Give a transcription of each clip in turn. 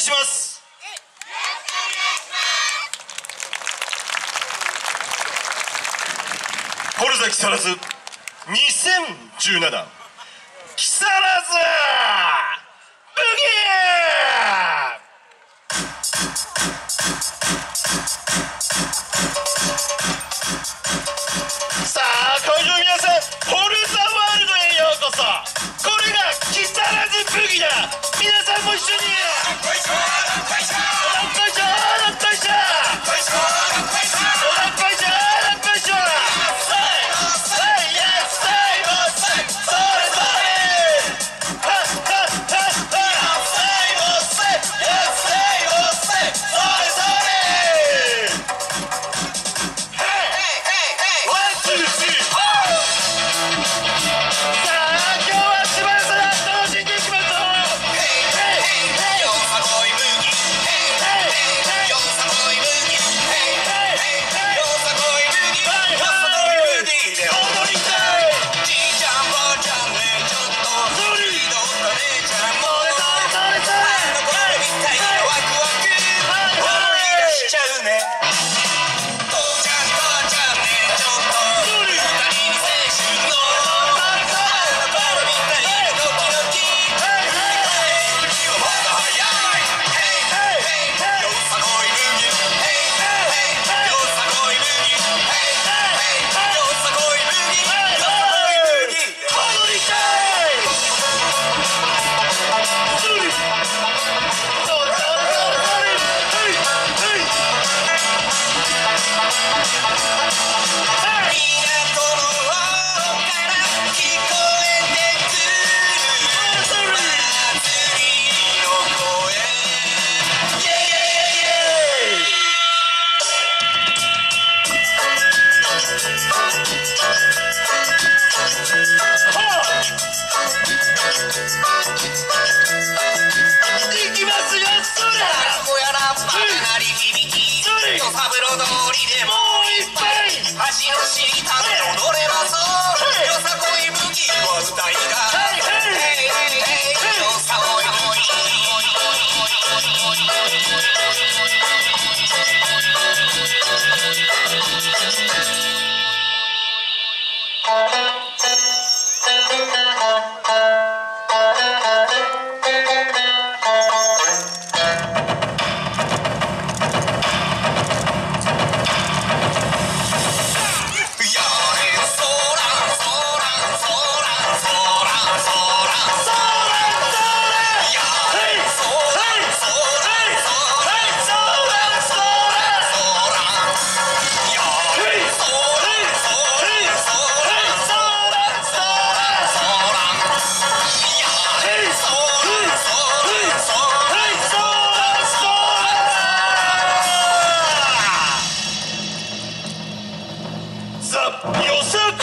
いします。堀崎さらず2017木更津ブギーきますよそらそこやらばかなり響き。それよさぶろ通りでも。もういっぱい橋の下に立って踊ればそうよさこい麦は歌いだよさこい麦やれそ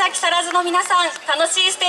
崎さらずの皆さん楽しいステージ